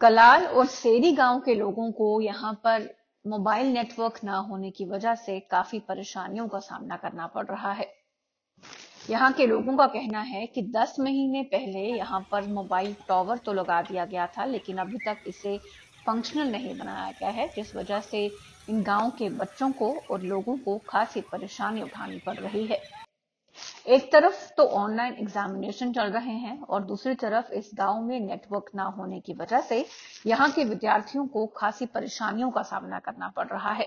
कलाल और सेरी गाँव के लोगों को यहाँ पर मोबाइल नेटवर्क न होने की वजह से काफ़ी परेशानियों का सामना करना पड़ रहा है। यहाँ के लोगों का कहना है कि 10 महीने पहले यहाँ पर मोबाइल टॉवर तो लगा दिया गया था, लेकिन अभी तक इसे फंक्शनल नहीं बनाया गया है, जिस वजह से इन गाँव के बच्चों को और लोगों को खासी परेशानी उठानी पड़ रही है। एक तरफ़ तो ऑनलाइन एग्जामिनेशन चल रहे हैं और दूसरी तरफ़ इस गाँव में नेटवर्क ना होने की वजह से यहाँ के विद्यार्थियों को खासी परेशानियों का सामना करना पड़ रहा है।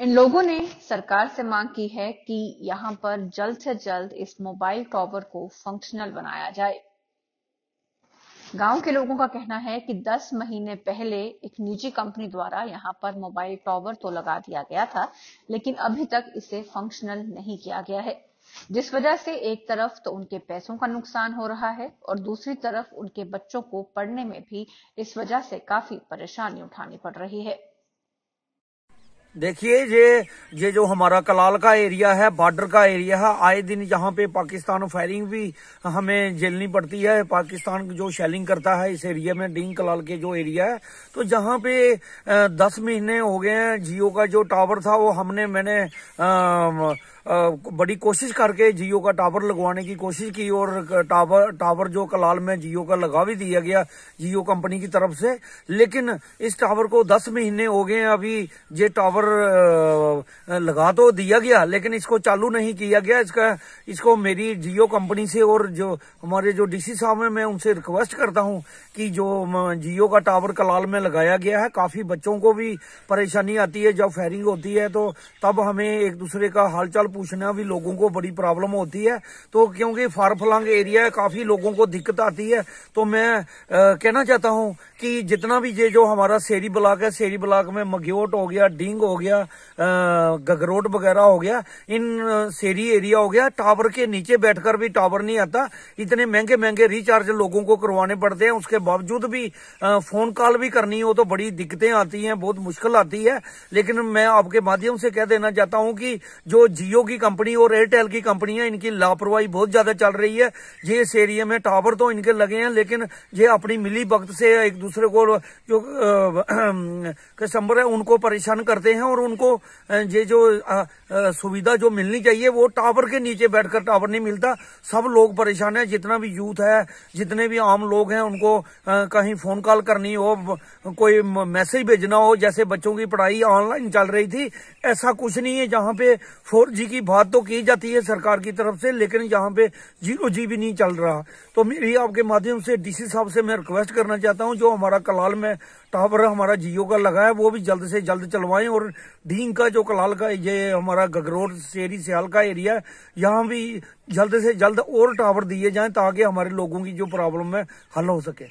इन लोगों ने सरकार से मांग की है कि यहाँ पर जल्द से जल्द इस मोबाइल टॉवर को फंक्शनल बनाया जाए। गाँव के लोगों का कहना है कि 10 महीने पहले एक निजी कंपनी द्वारा यहाँ पर मोबाइल टॉवर तो लगा दिया गया था, लेकिन अभी तक इसे फंक्शनल नहीं किया गया है। जिस वजह से एक तरफ़ तो उनके पैसों का नुकसान हो रहा है और दूसरी तरफ़ उनके बच्चों को पढ़ने में भी इस वजह से काफ़ी परेशानी उठानी पड़ रही है। देखिए ये ये जो हमारा कलाल का एरिया है बॉर्डर का एरिया है आए दिन यहाँ पे पाकिस्तान फायरिंग भी हमें झेलनी पड़ती है। पाकिस्तान जो शेलिंग करता है इस एरिया में डींग कलाल के जो एरिया है तो जहाँ पे दस महीने हो गए हैं जियो का जो टावर था वो हमने मैंने आ, बड़ी कोशिश करके जियो का टावर लगवाने की कोशिश की और टावर टावर जो कलाल में जियो का लगा भी दिया गया जियो कंपनी की तरफ़ से। लेकिन इस टावर को 10 महीने हो गए अभी ये टावर लगा तो दिया गया, लेकिन इसको चालू नहीं किया गया। इसका, इसको मेरी जियो कंपनी से और जो हमारे जो डीसी साहब है, मैं उनसे रिक्वेस्ट करता हूँ कि जो जियो का टावर कलाल में लगाया गया है, काफ़ी बच्चों को भी परेशानी आती है, जब फायरिंग होती है तो तब हमें एक दूसरे का हालचाल पूछना भी लोगों को बड़ी प्रॉब्लम होती है। तो क्योंकि फार फलांग एरिया है काफ़ी लोगों को दिक्कत आती है। तो मैं आ, कहना चाहता हूँ कि जितना भी ये जो हमारा शेरी ब्लॉक है शेरी ब्लॉक में मग्योट हो गया, डींग हो गया गगरोट वगैरह हो गया, इन शेरी एरिया हो गया, टावर के नीचे बैठकर भी टावर नहीं आता। इतने महँगे महँगे रिचार्ज लोगों को करवाने पड़ते हैं। उसके बावजूद भी फ़ोन कॉल भी करनी हो तो बड़ी दिक्कतें आती हैं, बहुत मुश्किल आती है। लेकिन मैं आपके माध्यम से कह देना चाहता हूँ कि जो जियो की कंपनी और एयरटेल की कंपनी है, इनकी लापरवाही बहुत ज़्यादा चल रही है। ये इस में टावर तो इनके लगे हैं, लेकिन ये अपनी मिली वक्त से एक दूसरे को जो कस्टमर है, उनको परेशान करते हैं और उनको ये जो सुविधा जो मिलनी चाहिए, वो टावर के नीचे बैठकर टावर नहीं मिलता। सब लोग परेशान है। जितना भी यूथ है, जितने भी आम लोग हैं, उनको कहीं फ़ोन कॉल करनी हो कोई मैसेज भेजना हो, जैसे बच्चों की पढ़ाई ऑनलाइन चल रही थी, ऐसा कुछ नहीं है। जहाँ पे फोर की बात तो की जाती है सरकार की तरफ़ से, लेकिन यहाँ पे ज़ीरो जी भी नहीं चल रहा। तो मेरी आपके माध्यम से डीसी साहब से मैं रिक्वेस्ट करना चाहता हूँ, जो हमारा कलाल में टावर हमारा जियो का लगा है, वो भी जल्द से जल्द चलवाएँ और ढींग का जो कलाल का ये हमारा गगरोड शेरी सियाल का एरिया है, यहाँ भी जल्द से जल्द और टावर दिए जाएँ ताकि हमारे लोगों की जो प्रॉब्लम है, हल हो सके।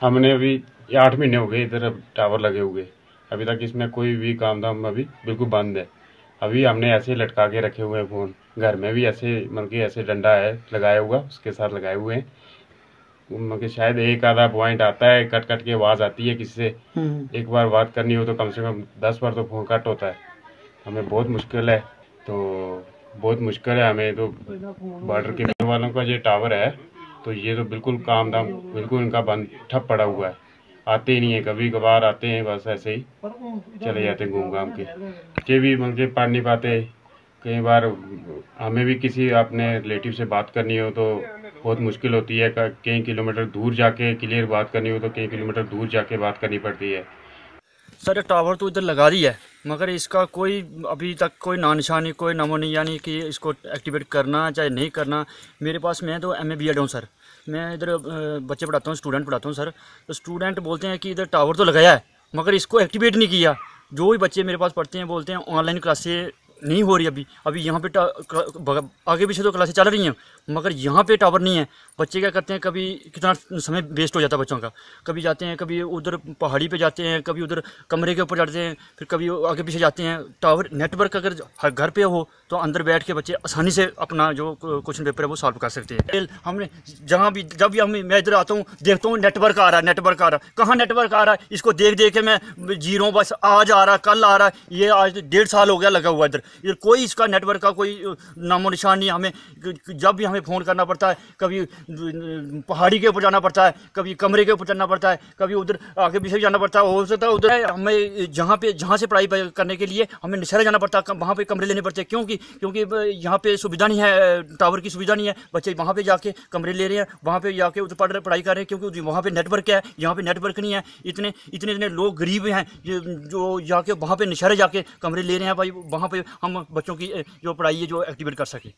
हमने अभी आठ महीने हो गए इधर टावर लगे हुए। अभी तक इसमें कोई भी काम धाम अभी बिल्कुल बंद है। अभी हमने ऐसे लटका के रखे हुए हैं फ़ोन। घर में भी ऐसे मतलब ऐसे डंडा है, लगाया हुआ, उसके साथ लगाए हुए हैं। मतलब शायद एक आधा पॉइंट आता है कट कट के आवाज़ आती है किसी से। हम्म। एक बार बात करनी हो तो कम से कम दस बार तो फ़ोन कट होता है। हमें बहुत मुश्किल है तो बहुत मुश्किल है हमें तो बॉर्डर के वालों का ये टावर है तो ये तो बिल्कुल काम दाम बिल्कुल इनका बंद ठप पड़ा हुआ है। आते ही नहीं है कभी कभार आते हैं बस ऐसे ही चले जाते हैं घूम घाम के। बच्चे भी मतलब पढ़ नहीं पाते कई बार हमें भी किसी अपने रिलेटिव से बात करनी हो तो बहुत मुश्किल होती है कई किलोमीटर दूर जाके क्लियर बात करनी हो तो कई किलोमीटर दूर जाके बात करनी पड़ती है। सर टावर तो इधर लगा दी है, मगर इसका कोई अभी तक कोई ना निशानी कोई नामो नहीं यानी कि इसको एक्टिवेट करना चाहे नहीं करना, मेरे पास मैं तो एम ए बी एड हूँ, सर। मैं इधर बच्चे पढ़ाता हूँ स्टूडेंट पढ़ाता हूँ, सर। तो स्टूडेंट बोलते हैं कि इधर टावर तो लगाया है, मगर इसको एक्टिवेट नहीं किया। जो भी बच्चे मेरे पास पढ़ते हैं, बोलते हैं ऑनलाइन क्लासें नहीं हो रही अभी। अभी यहाँ पे आगे पीछे तो क्लासें चल रही हैं, मगर यहाँ पे टावर नहीं है। बच्चे क्या करते हैं, कभी कितना समय वेस्ट हो जाता है बच्चों का। कभी जाते हैं, कभी उधर पहाड़ी पे जाते हैं, कभी उधर कमरे के ऊपर जाते हैं, फिर कभी आगे पीछे जाते हैं। टावर नेटवर्क अगर हर घर पर हो तो अंदर बैठ के बच्चे आसानी से अपना जो क्वेश्चन पेपर है, वो सॉल्व कर सकते हैं। हमने जहाँ भी, जब भी हम, मैं इधर आता हूँ, देखता हूँ नेटवर्क आ रहा है नेटवर्क आ रहा है। कहाँ नेटवर्क आ रहा है? इसको देख देख के मैं, ज़ीरो, बस आज आ रहा कल आ रहा ये आज डेढ़ साल हो गया लगा हुआ इधर। कोई इसका नेटवर्क का कोई नामो निशान नहीं, हमें जब भी हमें फ़ोन करना पड़ता है, कभी पहाड़ी के ऊपर जाना पड़ता है, कभी कमरे के ऊपर चलना पड़ता है, कभी उधर आगे पीछे जाना पड़ता है, हो सकता है उधर हमें जहाँ पे, जहाँ से पढ़ाई करने के लिए हमें नशहरा जाना पड़ता है वहाँ पे कमरे लेने पड़ते हैं, क्योंकि क्योंकि यहाँ पे सुविधा नहीं है टावर की सुविधा नहीं है, बच्चे वहाँ पर जाके कमरे ले रहे हैं, वहाँ पर जाके उधर पढ़, पढ़ाई कर रहे हैं, क्योंकि वहाँ पर नेटवर्क है, यहाँ पर नेटवर्क नहीं है, इतने इतने इतने लोग गरीब हैं, जो जाके वहाँ पर नशहरे जाके कमरे ले रहे हैं, भाई, वहाँ पे हम बच्चों की जो पढ़ाई है जो एक्टिवेट कर सके।